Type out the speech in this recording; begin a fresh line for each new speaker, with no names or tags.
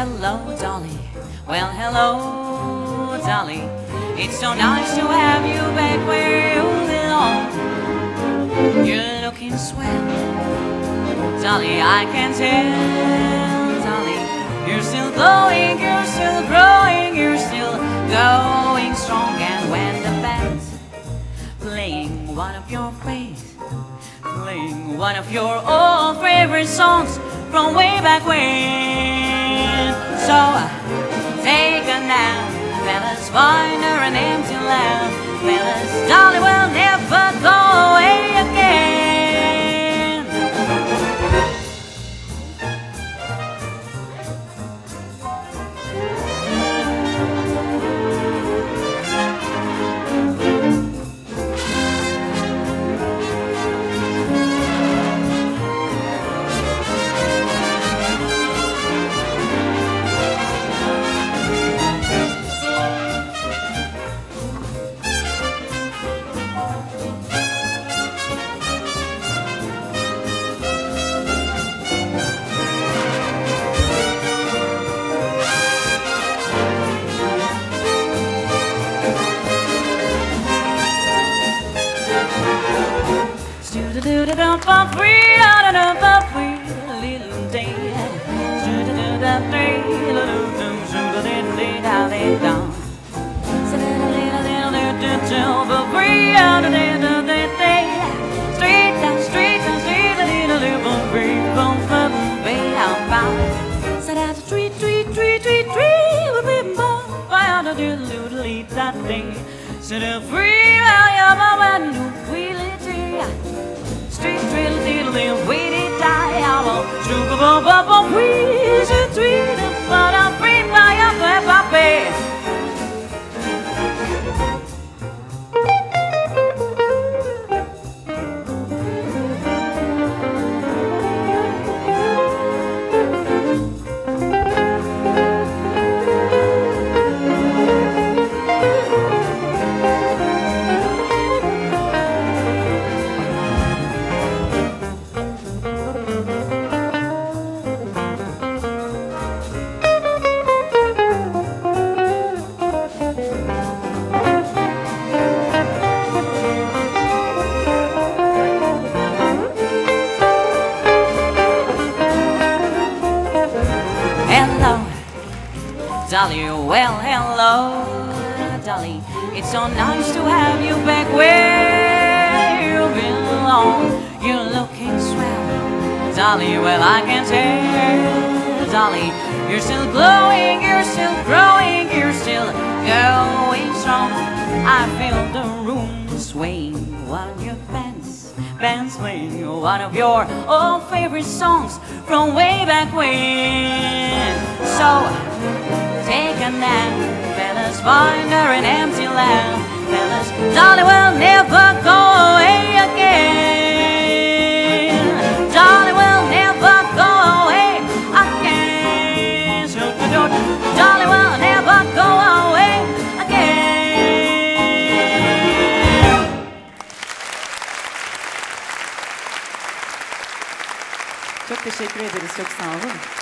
hello, Dolly. Well, hello, Dolly. It's so nice to have you back where you belong. You're looking swell, Dolly. I can tell, Dolly. You're still glowing, you're still growing, you're still going strong. And when the band's playing one of your plays, playing one of your old favorite songs from way back when. So uh, take a nap, fellas, find her an empty land. Fellas, Dolly Set out a tree, tree, tree, tree, tree, with me, bum, why out of there, little lead that day. Set out free value of a wheelie Dolly. Well, hello, Dolly. It's so nice to have you back where you belong. You're looking swell, Dolly. Well, I can tell, Dolly. You're still glowing, you're still growing, you're still going strong. I feel the room swaying while your fans, bands playing one of your old favorite songs from way back when. So second hand. Fellas find her in empty land. Fellas, darling, we'll never go away again. Darling, we'll never go away again. Darling, we'll never go away again.
Çok teşekkür ederiz. Çok sağ olun.